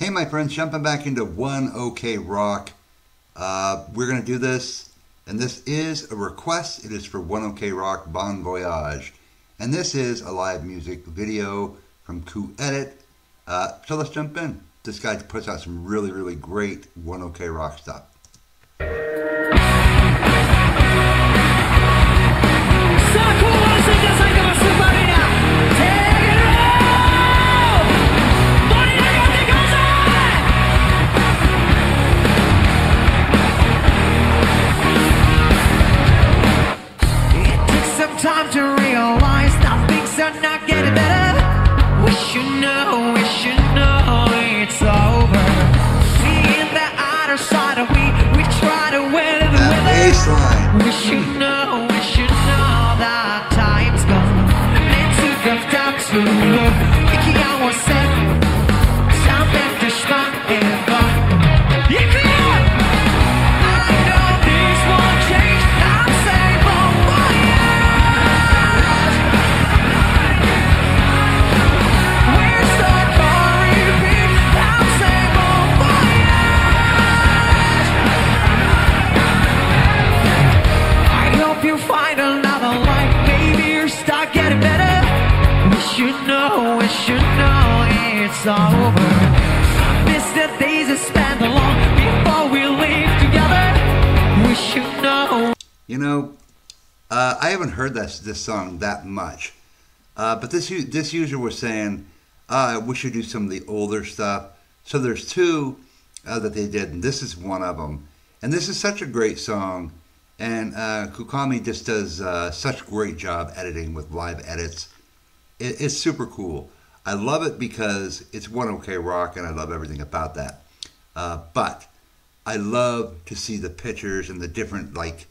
Hey, my friends, jumping back into one OK Rock. Uh, we're going to do this, and this is a request. It is for one OK Rock Bon Voyage. And this is a live music video from Coup Edit. Uh, so let's jump in. This guy puts out some really, really great one OK Rock stuff. Up down to look. It's over. Miss the days alone before we together. We should know. You know, uh, I haven't heard this this song that much, uh, but this this user was saying uh, we should do some of the older stuff. So there's two uh, that they did, and this is one of them. And this is such a great song, and uh, Kukami just does uh, such a great job editing with live edits. It, it's super cool. I love it because it's one OK rock, and I love everything about that. Uh, but I love to see the pictures and the different like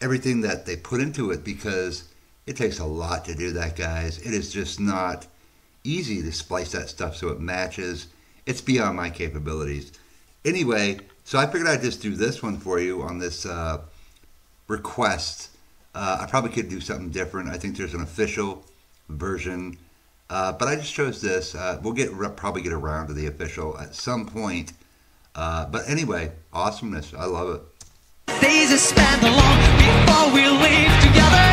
everything that they put into it because it takes a lot to do that, guys. It is just not easy to splice that stuff so it matches. It's beyond my capabilities. Anyway, so I figured I'd just do this one for you on this uh, request. Uh, I probably could do something different. I think there's an official version, uh, but I just chose this. Uh, we'll get probably get around to the official at some point. Uh, but anyway, awesomeness. I love it. Days are spent before we leave together.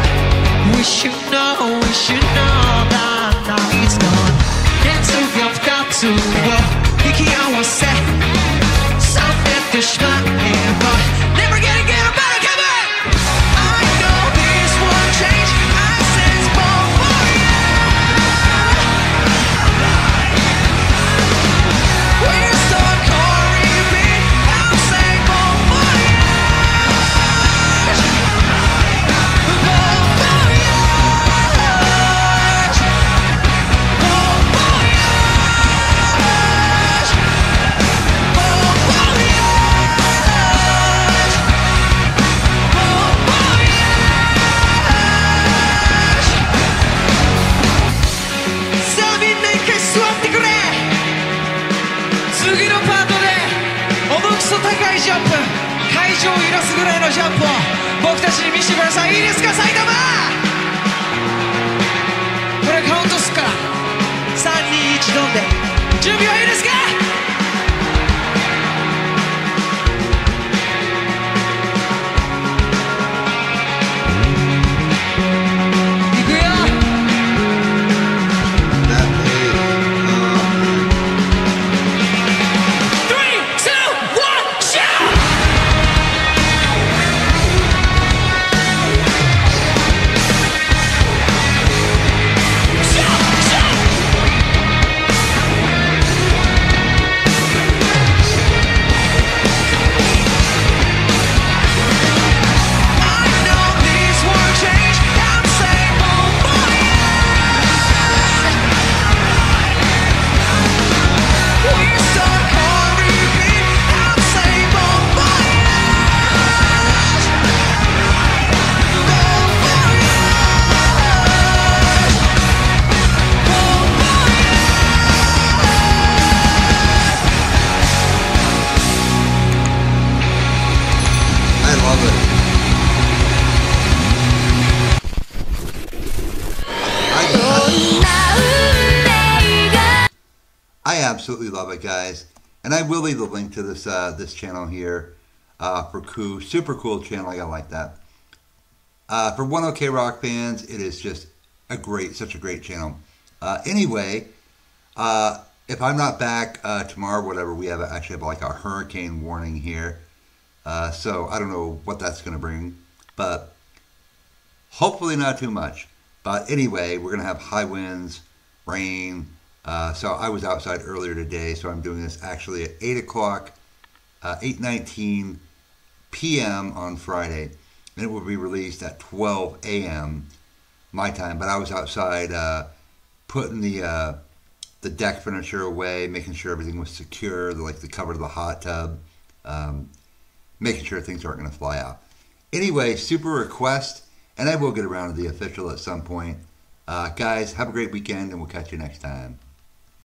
We should know, we should know that now it's gone. Move your got to いジャンプ。会場を揺らすぐらいのジャンプを僕たちに見せてください。いいですか埼玉。これカウントすっから。321ドンで。準備は absolutely love it, guys. And I will leave the link to this uh, this channel here uh, for Koo. Super cool channel. I like that. Uh, for One OK Rock fans, it is just a great, such a great channel. Uh, anyway, uh, if I'm not back uh, tomorrow, whatever, we have actually have like a hurricane warning here. Uh, so I don't know what that's going to bring, but hopefully not too much. But anyway, we're going to have high winds, rain. Uh, so I was outside earlier today, so I'm doing this actually at 8 o'clock, uh, 8.19 p.m. on Friday. And it will be released at 12 a.m. my time. But I was outside uh, putting the uh, the deck furniture away, making sure everything was secure, like the cover of the hot tub, um, making sure things aren't going to fly out. Anyway, super request, and I will get around to the official at some point. Uh, guys, have a great weekend, and we'll catch you next time.